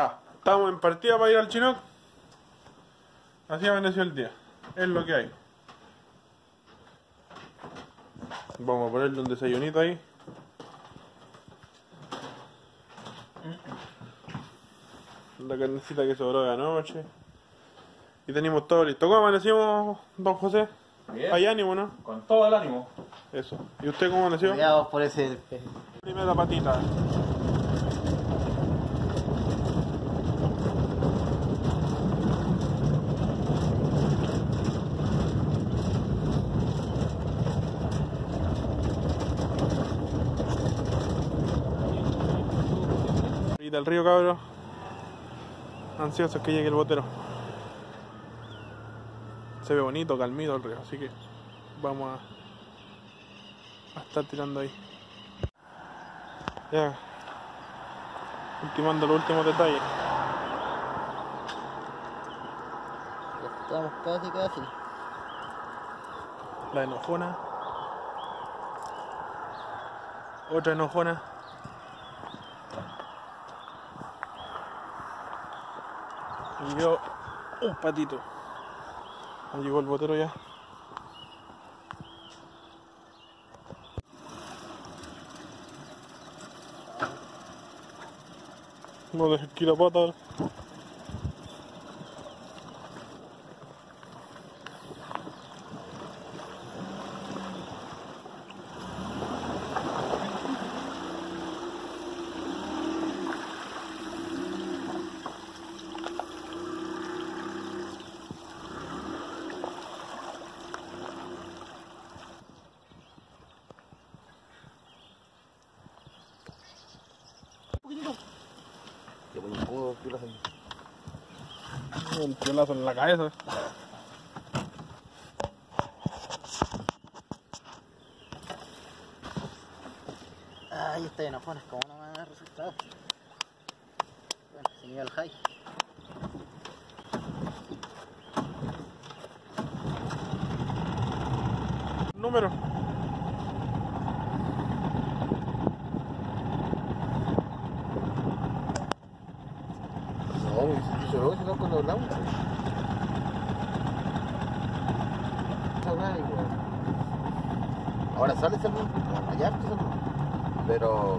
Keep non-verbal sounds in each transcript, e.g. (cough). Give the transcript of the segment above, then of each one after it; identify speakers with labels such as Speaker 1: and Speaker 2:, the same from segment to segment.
Speaker 1: Ya, estamos en partida para ir al Chinook. Así amaneció el día. Es lo que hay. Vamos a ponerle un desayunito ahí. La carnecita que sobró de anoche. Y tenemos todo listo. ¿Cómo amanecimos, don José?
Speaker 2: Bien.
Speaker 1: Hay ánimo, ¿no?
Speaker 2: Con todo el ánimo.
Speaker 1: Eso. ¿Y usted cómo amaneció?
Speaker 3: Cuidados por ese.
Speaker 1: Primera patita. Y del río cabro. Ansiosos que llegue el botero. Se ve bonito, calmito el río, así que vamos a, a estar tirando ahí. Ya. Ultimando los últimos detalles.
Speaker 3: Estamos casi, casi.
Speaker 1: La enojona. Otra enojona. Y veo un patito. Ahí llegó el botero ya. No dejes que la pata.
Speaker 3: Un
Speaker 1: pionazo en la cabeza.
Speaker 3: Ahí está enojona, como no me va a dar resultado. Bueno, señor High.
Speaker 1: Número.
Speaker 3: No, si se lo no cuando hablamos. Esa weá igual. Ahora sale salmón, no, allá está salmón. Pero.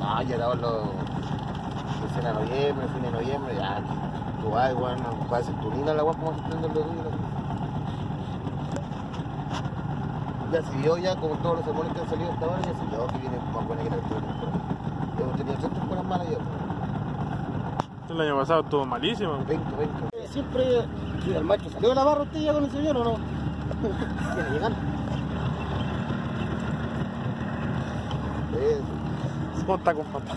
Speaker 3: No, era los. Recién a noviembre, fin de noviembre, ya. Tú vas, puedes hacer turina la weá como se prende el dedo. Ya se vio ya como todos los salmones que han salido hasta ahora, ya se vio que viene más buena que la turina. Hemos tenido tres temporadas malas ya.
Speaker 1: El año pasado estuvo malísimo.
Speaker 3: 20, 20.
Speaker 4: Siempre el macho. ¿Debe lavar usted ya con el señor o no? (laughs)
Speaker 3: Llegando. Eh,
Speaker 1: Ponta con pata.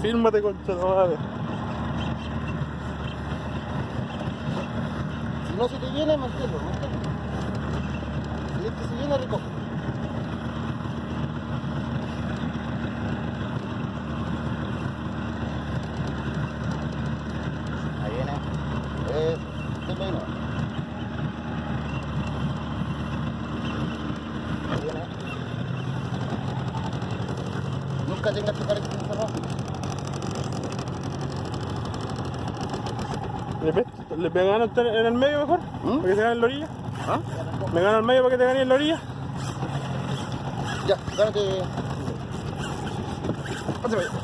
Speaker 1: Fírmate con madre.
Speaker 4: Si no se te llena, manténlo, manténlo. Si este se llena, recoge.
Speaker 3: ahí viene. Eh, ¿qué peino? Ahí viene. Cerrado.
Speaker 1: ¿Le, pe ¿Le pegan usted en el medio mejor?
Speaker 4: ¿Mm?
Speaker 1: ¿Para que se gane en la orilla?
Speaker 4: ¿Ah?
Speaker 1: ¿Me gano al medio para que te gane en la orilla?
Speaker 4: Ya, gánate. Pásame.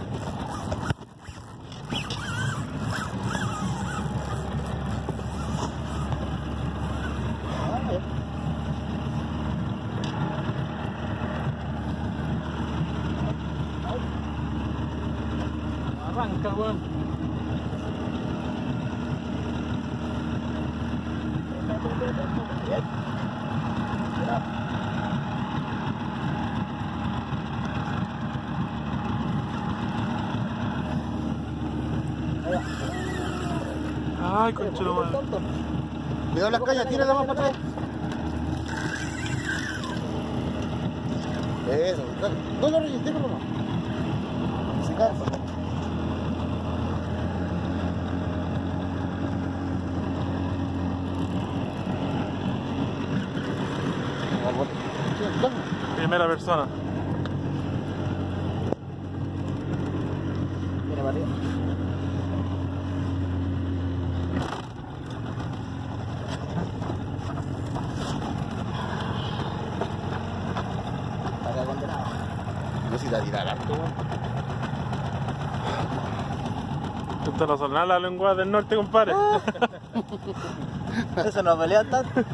Speaker 1: Weón. Ay, conchero,
Speaker 4: doy las cañas, tírala más para atrás.
Speaker 3: Eso.
Speaker 4: No, no, no. Se cansa. Sí, dale.
Speaker 1: Primera persona.
Speaker 4: para arriba. Acá condenado.
Speaker 3: No si te tirar harto, weón.
Speaker 1: Esto no son nada la lengua del norte, compadre. (laughs)
Speaker 4: Eso no pelean tanto.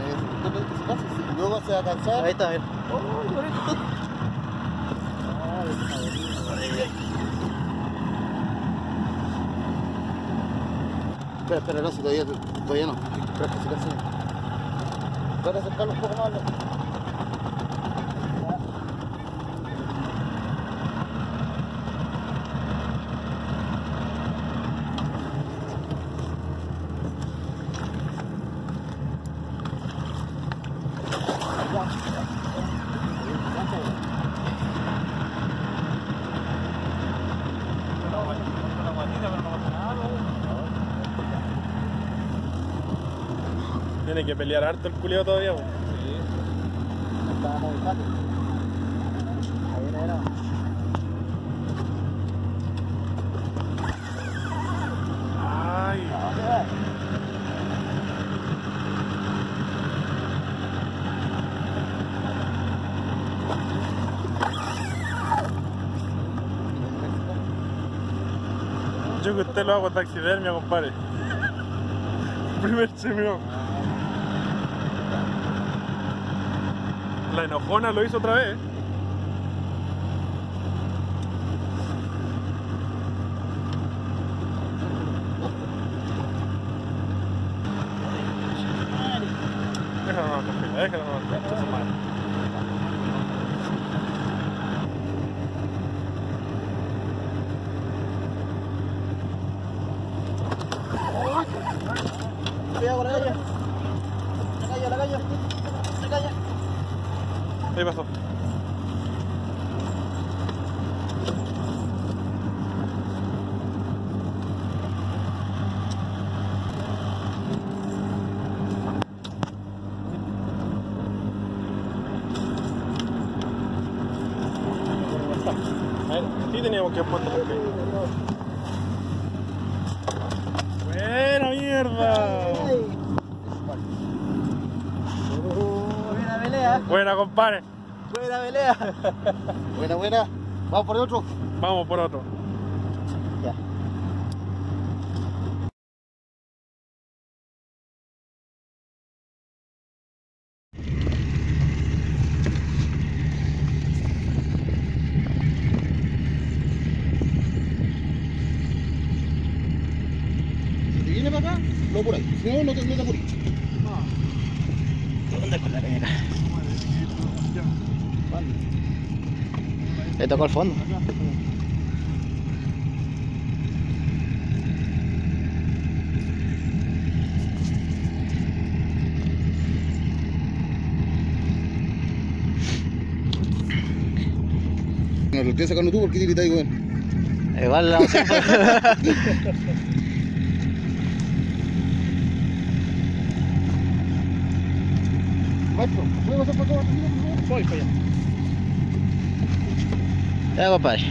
Speaker 3: Eh, ¿dónde se pasa? Va a cansar.
Speaker 4: Ahí está, mira. ¡Uy, bonito!
Speaker 3: Espera, espera, no, si todavía, todavía no. Espera, que se canse. Voy a acercarlo un poco más.
Speaker 1: Tiene que pelear harto el culiao todavía, po.
Speaker 4: Estábamos buscando. Ahí viene era.
Speaker 1: Ay, yo que usted lo hago taxidermia, compadre. (laughs) Primer chimio. La enojona lo hizo otra vez nomás, concha su madre.
Speaker 4: Cuidado con la calle. La calle, la calle. La calle.
Speaker 1: Ahí pasó. A ver, que poner Buena mierda.
Speaker 4: Buena pelea.
Speaker 1: Buena compadre.
Speaker 4: Buena pelea.
Speaker 3: Buena, buena. Vamos por el otro.
Speaker 1: Vamos por otro.
Speaker 4: Ya.
Speaker 3: Si te viene para acá, no por ahí. Si no, no te, no te apures.
Speaker 4: ¿Dónde con la cañera? Le tocó el fondo.
Speaker 3: No, lo estoy sacando tú porque te gritáis, weón.
Speaker 4: Igual la (laughs)
Speaker 3: Maestro, ¿puede pasar para acá? por favor?
Speaker 1: Voy para allá.
Speaker 4: Ya, compadre.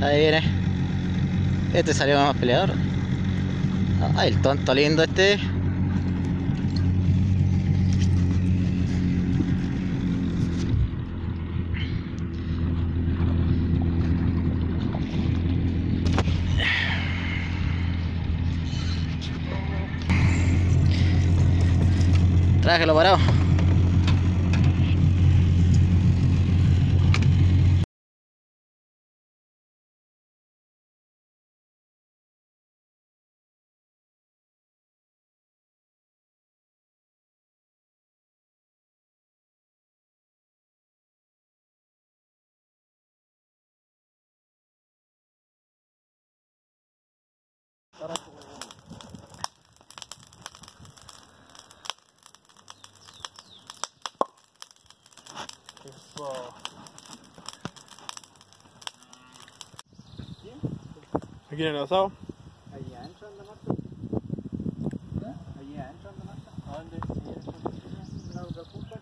Speaker 4: Ahí viene. Este salió más peleador. Ah, el tonto lindo este.
Speaker 2: Traje lo parado. Gracias.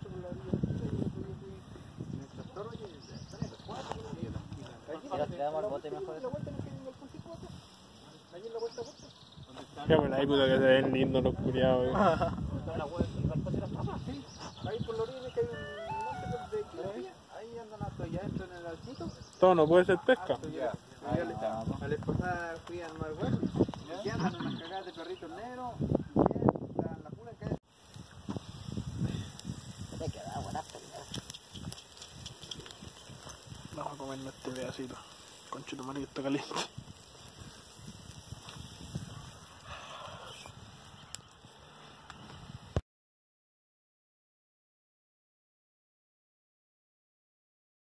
Speaker 2: Por la orilla. En el tractor, oye, cuatro, y en la
Speaker 4: Ahora te damos el bote mejor.
Speaker 2: La vuelta en el que en el puntito, allí en la vuelta puesta. ¿Dónde
Speaker 1: buena puta que se ven lindos los culiados, eh.
Speaker 2: Ahí por orilla que hay
Speaker 1: Todo no puede ser pesca.
Speaker 2: Ya. Yo le- A la esposada fui al mar bueno. Y andan unas cagadas de perritos negros. Y la pura calle.
Speaker 4: Te queda buena.
Speaker 1: Vamos a comernos este pedacito. Conchito marido está caliente.